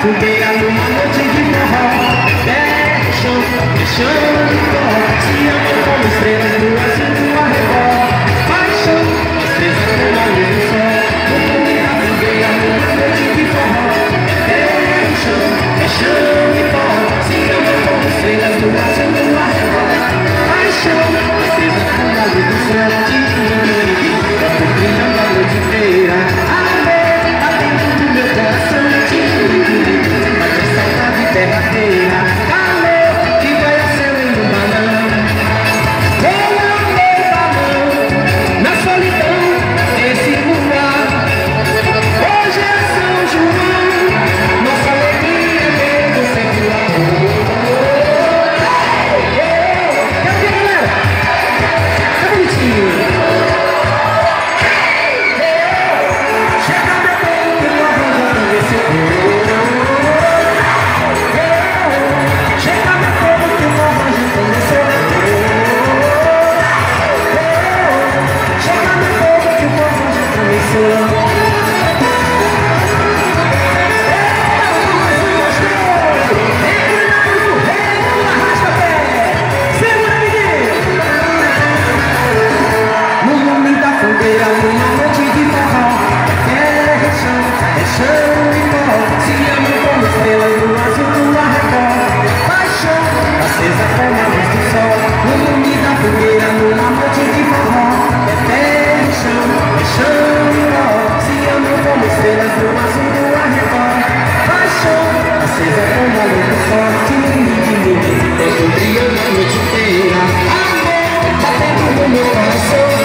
Fogueira numa noite de forró Terra, chão, me chama de forró Se amor como estrela o azul tá do arrebol Paixão acesa como um luz forte Dentro brilhando de feira Amor batendo no meu coração.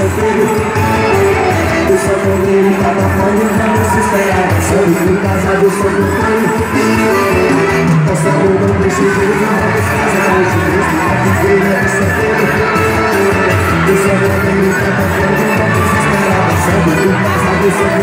Bandeira de São Pedro O sanfoneiro tá na fome Vamos esperar. Somos casados sob o sonho Nosso amor não tem segredo Vamos casar hoje mesmo Na bandeira de São Pedro O sanfoneiro tá na fome Vamos esperar Somos casados sob o sonho